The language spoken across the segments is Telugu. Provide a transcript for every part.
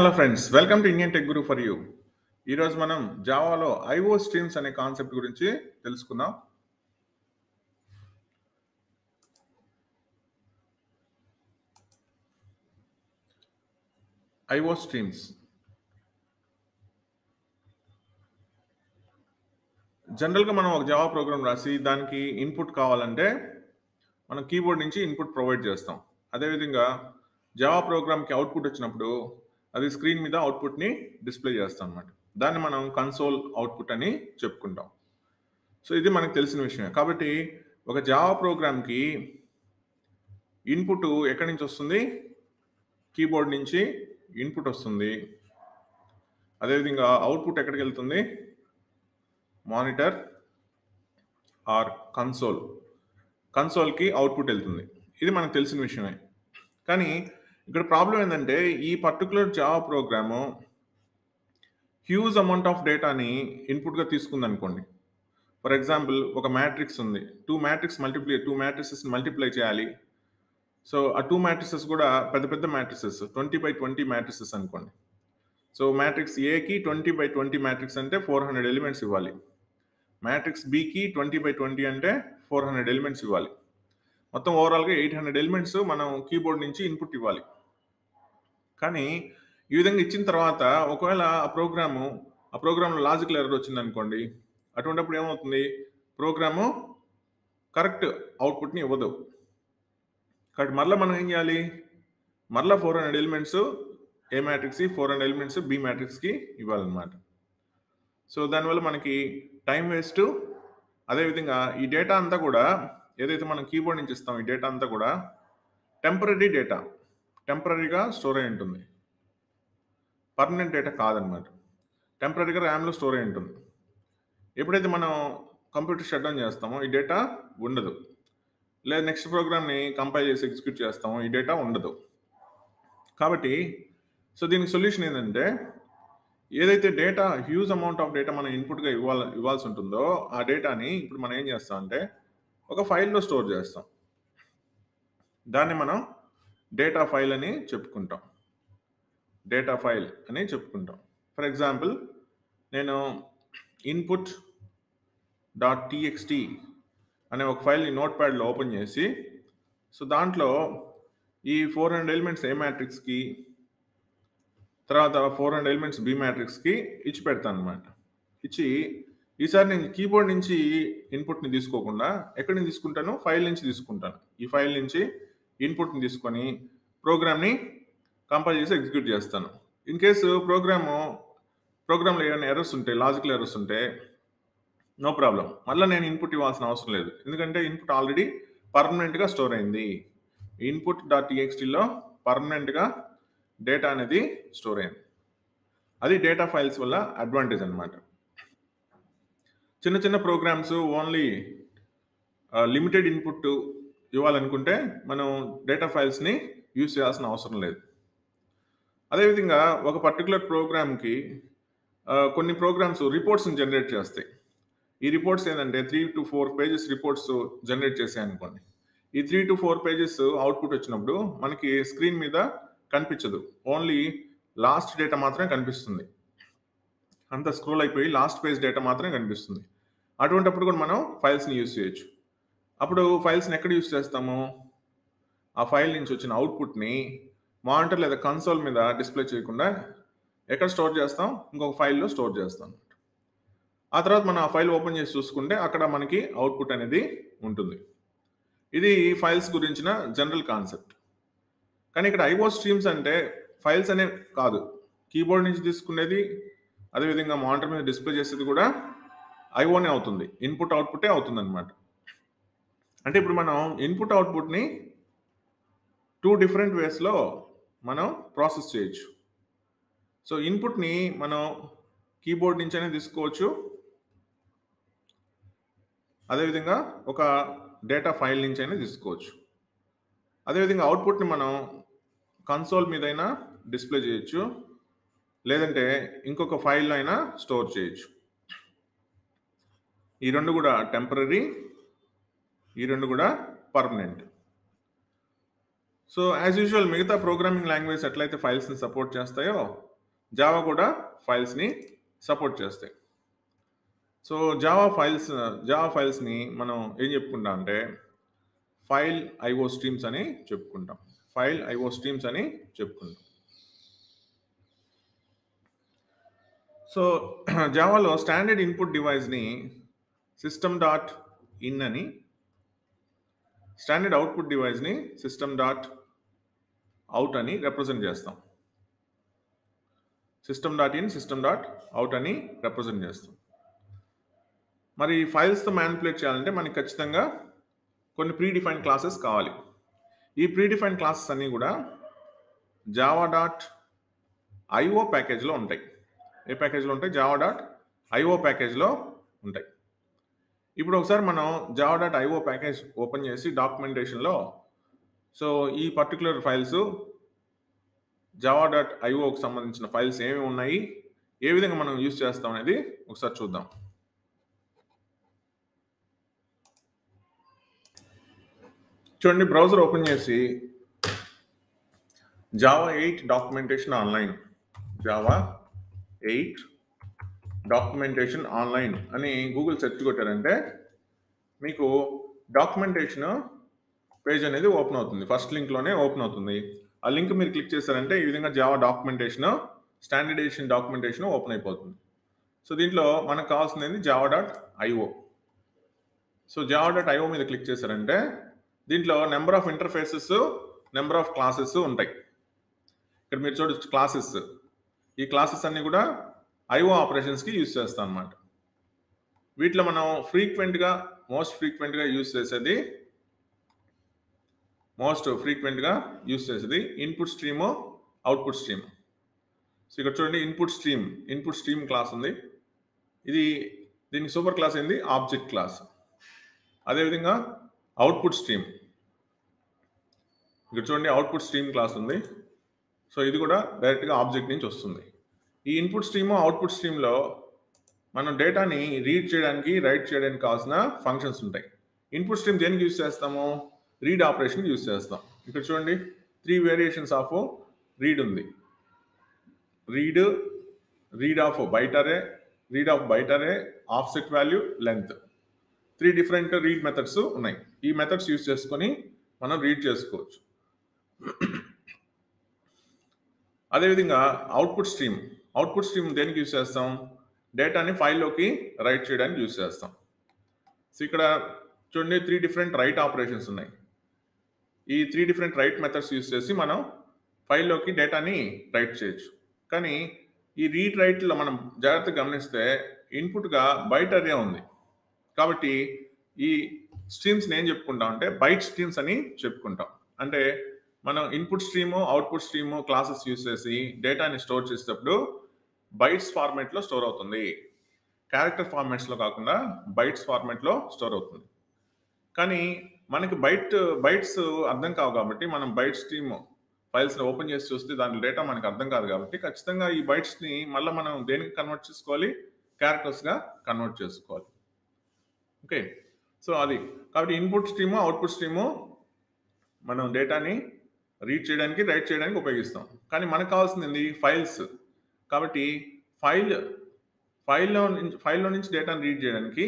Hello friends welcome to Indian tech guru for you. ఈరోజు మనం జావాలో ఐఓ స్ట్రీమ్స్ అనే కాన్సెప్ట్ గురించి తెలుసుకుందాం. IO streams. జనరల్గా మనం ఒక జావా ప్రోగ్రామ్ రాసి దానికి ఇన్పుట్ కావాలంటే మనం కీబోర్డ్ నుంచి ఇన్పుట్ ప్రొవైడ్ చేస్తాం. అదేవిధంగా జావా ప్రోగ్రామ్కి అవుట్పుట్ వచ్చినప్పుడు అది స్క్రీన్ మీద అవుట్పుట్ని డిస్ప్లే చేస్తాం అనమాట దాన్ని మనం కన్సోల్ అవుట్పుట్ అని చెప్పుకుంటాం. సో ఇది మనకు తెలిసిన విషయమే. కాబట్టి ఒక జావా ప్రోగ్రామ్కి ఇన్పుట్ ఎక్కడి నుంచి వస్తుంది? కీబోర్డ్ నుంచి ఇన్పుట్ వస్తుంది. అదేవిధంగా అవుట్పుట్ ఎక్కడికి వెళ్తుంది? మానిటర్ ఆర్ కన్సోల్ కన్సోల్కి అవుట్పుట్ వెళ్తుంది. ఇది మనకు తెలిసిన విషయమే. కానీ ఇక్కడ ప్రాబ్లం ఏంటంటే ఈ particular Java program huge amount of డేటాని ఇన్పుట్గా తీసుకుంది అనుకోండి ఫర్ ఎగ్జాంపుల్ ఒక మ్యాట్రిక్స్ ఉంది. Two matrix multiply two matrices multiply చేయాలి. సో ఆ టూ మ్యాట్రిసెస్ కూడా పెద్ద పెద్ద matrices twenty by twenty matrices అనుకోండి. సో మ్యాట్రిక్స్ ఏకి ట్వంటీ బై ట్వంటీ మ్యాట్రిక్స్ అంటే ఫోర్ హండ్రెడ్ ఎలిమెంట్స్ ఇవ్వాలి. మ్యాట్రిక్స్ బికి ట్వంటీ బై ట్వంటీ అంటే ఫోర్ హండ్రెడ్ ఎలిమెంట్స్ ఇవ్వాలి. మొత్తం ఓవరాల్గా ఎయిట్ హండ్రెడ్ ఎలిమెంట్స్ మనం కీబోర్డ్ నుంచి ఇన్పుట్ ఇవ్వాలి. కానీ ఈ విధంగా ఇచ్చిన తర్వాత ఒకవేళ ఆ ప్రోగ్రాము ఆ ప్రోగ్రాంలో లాజికల్ ఎర్రర్ వచ్చింది అనుకోండి అటువంటిప్పుడు ఏమవుతుంది? ప్రోగ్రాము కరెక్ట్ అవుట్పుట్ని ఇవ్వదు. కాబట్టి మరలా మనం ఏం చేయాలి? మరలా ఫోర్ హండ్రెడ్ ఎలిమెంట్స్ ఏ మ్యాట్రిక్స్కి ఫోర్ హండ్రెడ్ ఎలిమెంట్స్ బి మ్యాట్రిక్స్కి ఇవ్వాలన్నమాట. సో దానివల్ల మనకి టైం వేస్ట్. అదేవిధంగా ఈ డేటా అంతా కూడా ఏదైతే మనం కీబోర్డ్ నుంచి ఇస్తాం ఈ డేటా అంతా కూడా టెంపరీ డేటా. టెంపరీగా స్టోర్ అయి ఉంటుంది. పర్మనెంట్ డేటా కాదనమాట. టెంపరీగా ర్యామ్లో స్టోర్ అయి ఉంటుంది. ఎప్పుడైతే మనం కంప్యూటర్ షట్ డౌన్ చేస్తామో ఈ డేటా ఉండదు. లేదా నెక్స్ట్ ప్రోగ్రామ్ని కంపైల్ చేసి ఎగ్జిక్యూట్ చేస్తామో ఈ డేటా ఉండదు. కాబట్టి సో దీనికి సొల్యూషన్ ఏంటంటే ఏదైతే data huge amount of data మనం ఇన్పుట్గా ఇవ్వాలి ఇవ్వాల్సి ఉంటుందో ఆ డేటాని ఇప్పుడు మనం ఏం చేస్తాం అంటే ఒక ఫైల్లో స్టోర్ చేస్తాం. దాన్ని మనం డేటా ఫైల్ అని చెప్పుకుంటాం. డేటా ఫైల్ అని చెప్పుకుంటాం. ఫర్ ఎగ్జాంపుల్ నేను ఇన్పుట్ డాట్ టీఎక్స్టీ అనే ఒక ఫైల్ని నోట్ ప్యాడ్లో ఓపెన్ చేసి సో దాంట్లో ఈ ఫోర్ హండ్రెడ్ ఎలిమెంట్స్ ఏ మ్యాట్రిక్స్కి తర్వాత ఫోర్ హండ్రెడ్ ఎలిమెంట్స్ బి మ్యాట్రిక్స్కి ఇచ్చి పెడతాను అనమాట ఇచ్చి ఈసారి నేను కీబోర్డ్ నుంచి ఇన్పుట్ని తీసుకోకుండా ఎక్కడి నుంచి తీసుకుంటాను? ఫైల్ నుంచి తీసుకుంటాను. ఈ ఫైల్ నుంచి ఇన్పుట్ని తీసుకొని ప్రోగ్రామ్ని కంపైల్ చేసి ఎగ్జిక్యూట్ చేస్తాను. ఇన్ కేసు ప్రోగ్రాము ప్రోగ్రామ్లో ఏమైనా ఎర్రర్స్ ఉంటే లాజికల్ ఎర్రర్స్ ఉంటే నో ప్రాబ్లం మళ్ళీ నేను ఇన్పుట్ ఇవ్వాల్సిన అవసరం లేదు. ఎందుకంటే ఇన్పుట్ ఆల్రెడీ పర్మనెంట్గా స్టోర్ అయింది. ఇన్పుట్ డాట్ టీఎక్స్టీలో పర్మనెంట్గా డేటా అనేది స్టోర్ అయింది. అది డేటా ఫైల్స్ వల్ల అడ్వాంటేజ్ అనమాట చిన్న చిన్న ప్రోగ్రామ్స్ ఓన్లీ లిమిటెడ్ ఇన్పుట్ ఇవ్వాలనుకుంటే మనం డేటా ఫైల్స్ని యూజ్ చేయాల్సిన అవసరం లేదు. అదేవిధంగా ఒక పర్టికులర్ ప్రోగ్రామ్కి కొన్ని ప్రోగ్రామ్స్ రిపోర్ట్స్ని జనరేట్ చేస్తాయి. ఈ రిపోర్ట్స్ ఏంటంటే three to four pages reports generate చేసాయి అనుకోండి. ఈ three to four pages output వచ్చినప్పుడు మనకి స్క్రీన్ మీద కనిపించదు. ఓన్లీ లాస్ట్ డేటా మాత్రమే కనిపిస్తుంది. అంత స్క్రోల్ అయిపోయి లాస్ట్ పేజ్ డేటా మాత్రమే కనిపిస్తుంది. అటువంటిప్పుడు కూడా మనం ఫైల్స్ని యూజ్ చేయొచ్చు. అప్పుడు ఫైల్స్ని ఎక్కడ యూజ్ చేస్తాము? ఆ ఫైల్ నుంచి వచ్చిన అవుట్పుట్ని మానిటర్ లేదా కన్సోల్ మీద డిస్ప్లే చేయకుండా ఎక్కడ స్టోర్ చేస్తాం? ఇంకొక ఫైల్లో స్టోర్ చేస్తాం ఆ తర్వాత మనం ఆ ఫైల్ ఓపెన్ చేసి చూసుకుంటే అక్కడ మనకి అవుట్పుట్ అనేది ఉంటుంది. ఇది ఫైల్స్ గురించిన జనరల్ కాన్సెప్ట్ కానీ ఇక్కడ ఐఓ స్ట్రీమ్స్ అంటే ఫైల్స్ అనే కాదు. కీబోర్డ్ నుంచి తీసుకునేది అదేవిధంగా మానిటర్ మీద డిస్ప్లే చేసేది కూడా ఐఓనే అవుతుంది. ఇన్పుట్ అవుట్పుటే అవుతుంది అనమాట అంటే ఇప్పుడు మనం ఇన్పుట్ అవుట్పుట్ని టూ డిఫరెంట్ వేస్లో మనం ప్రాసెస్ చేయొచ్చు. సో ఇన్పుట్ని మనం కీబోర్డ్ నుంచైనా తీసుకోవచ్చు. అదేవిధంగా ఒక డేటా ఫైల్ నుంచి అయినా తీసుకోవచ్చు. అదేవిధంగా అవుట్పుట్ని మనం కన్సోల్ మీదైనా డిస్ప్లే చేయొచ్చు. లేదంటే ఇంకొక ఫైల్లో అయినా స్టోర్ చేయొచ్చు. ఈ రెండు కూడా టెంపరీ ఈ రెండు కూడా పర్మనెంట్ సో యాజ్ యూజువల్ మిగతా ప్రోగ్రామింగ్ లాంగ్వేజ్ ఎట్లయితే ఫైల్స్ని సపోర్ట్ చేస్తాయో జావా కూడా ఫైల్స్ని సపోర్ట్ చేస్తాయి. సో జావా ఫైల్స్ జావా ఫైల్స్ని మనం ఏం చెప్పుకుంటాం అంటే ఫైల్ ఐఓ స్ట్రీమ్స్ అని చెప్పుకుంటాం. ఫైల్ ఐఓ స్ట్రీమ్స్ అని చెప్పుకుంటాం. సో జావాలో స్టాండర్డ్ ఇన్పుట్ డివైస్ని సిస్టమ్ డాట్ ఇన్ అని స్టాండర్డ్ అవుట్పుట్ డివైస్ని సిస్టమ్ డాట్ అవుట్ అని రిప్రజెంట్ చేస్తాం. System dot in system dot out అని రిప్రజెంట్ చేస్తాం. మరి ఫైల్స్తో మ్యానిపులేట్ చేయాలంటే మనకి ఖచ్చితంగా కొన్ని ప్రీ డిఫైన్ క్లాసెస్ కావాలి. ఈ ప్రీ డిఫైన్ క్లాసెస్ అన్నీ కూడా జావా డాట్ ఐఓ ప్యాకేజ్లో ఉంటాయి. ఏ ప్యాకేజ్లో ఉంటాయి? జావా డాట్ ఐఓ ప్యాకేజ్లో ఉంటాయి. ఇప్పుడు ఒకసారి మనం Java dot IO package open చేసి డాక్యుమెంటేషన్లో సో ఈ పర్టికులర్ ఫైల్స్ జావా డాట్ ఐఓకి సంబంధించిన ఫైల్స్ ఏమి ఉన్నాయి ఏ విధంగా మనం యూజ్ చేస్తాం అనేది ఒకసారి చూద్దాం. చూడండి బ్రౌజర్ ఓపెన్ చేసి Java eight documentation online Java eight documentation online అని గూగుల్ సెర్చ్ కొట్టారంటే మీకు డాక్యుమెంటేషన్ పేజ్ అనేది ఓపెన్ అవుతుంది. ఫస్ట్ లింక్లోనే ఓపెన్ అవుతుంది. ఆ లింక్ మీరు క్లిక్ చేశారంటే ఈ విధంగా Java documentation standardization documentation open అయిపోతుంది. సో దీంట్లో మనకు కావాల్సింది Java dot IO so Java dot IO మీద క్లిక్ చేశారంటే దీంట్లో number of interfaces number of classes ఉంటాయి. ఇక్కడ మీరు చూడొచ్చు క్లాసెస్ ఈ క్లాసెస్ అన్నీ కూడా ఐఓ ఆపరేషన్స్కి యూజ్ చేస్తాం అనమాట వీటిలో మనం ఫ్రీక్వెంట్గా మోస్ట్ ఫ్రీక్వెంట్గా యూజ్ చేసేది మోస్ట్ ఫ్రీక్వెంట్గా యూజ్ చేసేది input stream output stream. So ఇక్కడ చూడండి input stream input stream class ఉంది. ఇది దీనికి సూపర్ క్లాస్ ఏంది? Object class. అదేవిధంగా అవుట్పుట్ స్ట్రీమ్. ఇక్కడ చూడండి అవుట్పుట్ స్ట్రీమ్ క్లాస్ ఉంది. సో ఇది కూడా డైరెక్ట్గా ఆబ్జెక్ట్ నుంచి వస్తుంది. ఈ ఇన్పుట్ స్ట్రీమ్ అవుట్పుట్ స్ట్రీమ్లో మనం డేటాని రీడ్ చేయడానికి రైట్ చేయడానికి కావాల్సిన ఫంక్షన్స్ ఉంటాయి. ఇన్పుట్ స్ట్రీమ్ దేనికి యూస్ చేస్తాము? రీడ్ ఆపరేషన్ యూజ్ చేస్తాం. ఇక్కడ చూడండి త్రీ వేరియేషన్స్ ఆఫ్ రీడ్ ఉంది. Read read of byte array read of byte array offset value length three different read methods ఉన్నాయి. ఈ మెథడ్స్ యూజ్ చేసుకొని మనం రీడ్ చేసుకోవచ్చు. అదేవిధంగా అవుట్పుట్ స్ట్రీమ్ అవుట్పుట్ స్ట్రీమ్ దేనికి యూజ్ చేస్తాం? డేటాని ఫైల్లోకి రైట్ చేయడానికి యూజ్ చేస్తాం. సో ఇక్కడ చూడండి త్రీ డిఫరెంట్ రైట్ ఆపరేషన్స్ ఉన్నాయి. ఈ three different write methods use చేసి మనం ఫైల్లోకి డేటాని రైట్ చేయొచ్చు. కానీ ఈ రీడ్ రైట్లో మనం జాగ్రత్తగా గమనిస్తే ఇన్పుట్గా బయట అరే ఉంది. కాబట్టి ఈ స్ట్రీమ్స్ని ఏం చెప్పుకుంటాం అంటే బైట్ స్ట్రీమ్స్ అని చెప్పుకుంటాం. అంటే మనం input stream output stream classes use చేసి డేటాని స్టోర్ చేసేటప్పుడు బైట్స్ ఫార్మేట్లో స్టోర్ అవుతుంది. క్యారెక్టర్ ఫార్మాట్స్లో కాకుండా బైట్స్ ఫార్మాట్లో స్టోర్ అవుతుంది. కానీ మనకి బైట్ బైట్స్ అర్థం కావు కాబట్టి మనం బైట్ స్ట్రీమ్ ఫైల్స్ని ఓపెన్ చేసి చూస్తే దాని డేటా మనకు అర్థం కాదు కాబట్టి ఖచ్చితంగా ఈ బైట్స్ని మళ్ళీ మనం దేనికి కన్వర్ట్ చేసుకోవాలి? క్యారెక్టర్స్గా కన్వర్ట్ చేసుకోవాలి. ఓకే. సో అది. కాబట్టి ఇన్పుట్ స్ట్రీము అవుట్పుట్ స్ట్రీము మనం డేటాని రీడ్ చేయడానికి రైట్ చేయడానికి ఉపయోగిస్తాం. కానీ మనకు కావాల్సింది ఫైల్స్ కాబట్టి ఫైల్ ఫైల్లో నుంచి ఫైల్లో నుంచి డేటాను రీడ్ చేయడానికి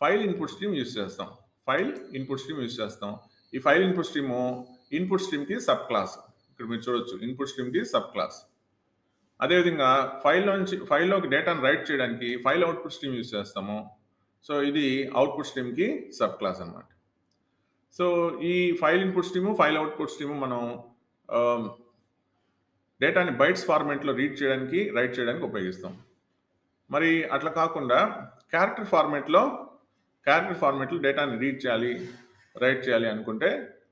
ఫైల్ ఇన్పుట్ స్ట్రీమ్ యూస్ చేస్తాం. ఫైల్ ఇన్పుట్ స్ట్రీమ్ యూస్ చేస్తాం. ఈ ఫైల్ ఇన్పుట్ స్ట్రీము ఇన్పుట్ స్ట్రీమ్కి సబ్ క్లాస్. ఇక్కడ మీరు చూడొచ్చు ఇన్పుట్ స్ట్రీమ్కి సబ్ క్లాస్. అదేవిధంగా ఫైల్లో నుంచి ఫైల్లోకి డేటాను రైట్ చేయడానికి ఫైల్ అవుట్పుట్ స్ట్రీమ్ యూస్ చేస్తాము. సో ఇది అవుట్పుట్ స్ట్రీమ్కి సబ్ క్లాస్ అనమాట సో ఈ file input stream file output stream మనం డేటాని బైట్స్ ఫార్మేట్లో రీడ్ చేయడానికి రైట్ చేయడానికి ఉపయోగిస్తాం. మరి అట్లా కాకుండా క్యారెక్టర్ ఫార్మేట్లో క్యారెక్టర్ ఫార్మేట్లో డేటాని రీడ్ చేయాలి రైట్ చేయాలి అనుకుంటే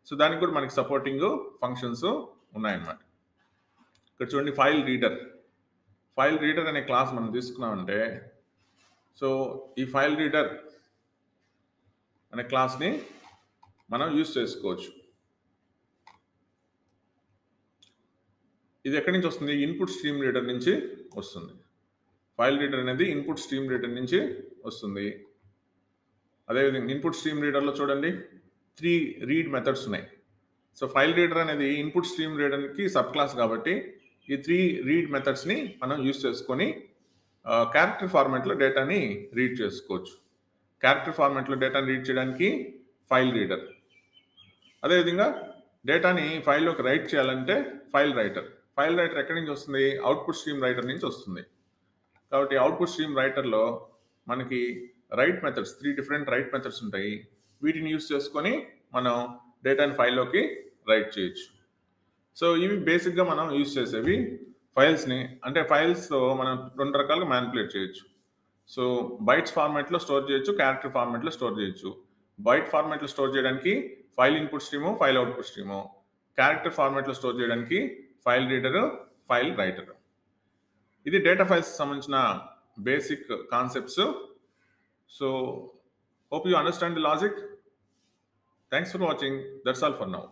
సో దానికి కూడా మనకి సపోర్టింగ్ ఫంక్షన్స్ ఉన్నాయన్నమాట. ఇక్కడ చూడండి ఫైల్ రీడర్. ఫైల్ రీడర్ అనే క్లాస్ మనం తీసుకున్నామంటే సో ఈ ఫైల్ రీడర్ అనే క్లాస్ని మనం యూజ్ చేసుకోవచ్చు. ఇది ఎక్కడి నుంచి వస్తుంది? ఇన్పుట్ స్ట్రీమ్ రీడర్ నుంచి వస్తుంది. ఫైల్ రీడర్ అనేది ఇన్పుట్ స్ట్రీమ్ రీడర్ నుంచి వస్తుంది. అదేవిధంగా ఇన్పుట్ స్ట్రీమ్ రీడర్లో చూడండి. త్రీ రీడ్ మెథడ్స్ ఉన్నాయి. సో ఫైల్ రీడర్ అనేది ఇన్పుట్ స్ట్రీమ్ రీడర్కి సబ్ క్లాస్ కాబట్టి ఈ త్రీ రీడ్ మెథడ్స్ని మనం యూస్ చేసుకొని క్యారెక్టర్ ఫార్మాట్లో డేటాని రీడ్ చేసుకోవచ్చు. క్యారెక్టర్ ఫార్మాట్లో డేటాని రీడ్ చేయడానికి ఫైల్ రీడర్. అదేవిధంగా డేటాని ఫైల్లోకి రైట్ చేయాలంటే ఫైల్ రైటర్. ఫైల్ రైటర్ ఎక్కడి నుంచి వస్తుంది? అవుట్పుట్ స్ట్రీమ్ రైటర్ నుంచి వస్తుంది. కాబట్టి అవుట్పుట్ స్ట్రీమ్ రైటర్లో మనకి write methods three different write methods ఉంటాయి. వీటిని యూస్ చేసుకొని మనం డేటాని ఫైల్లోకి రైట్ చేయొచ్చు. సో ఇవి బేసిక్గా మనం యూస్ చేసేవి ఫైల్స్ని అంటే ఫైల్స్తో మనం రెండు రకాలుగా మ్యానిపులేట్ చేయొచ్చు. సో బైట్స్ ఫార్మాట్లో స్టోర్ చేయొచ్చు క్యారెక్టర్ ఫార్మాట్లో స్టోర్ చేయొచ్చు. బైట్ ఫార్మాట్లో స్టోర్ చేయడానికి file input stream file output stream. Character ఫార్మాట్లో స్టోర్ చేయడానికి ఫైల్ రీడరు ఫైల్ రైటర్. ఇది డేటా ఫైల్స్ సంబంధించిన basic concepts. So hope you understand the logic thanks for watching that's all for now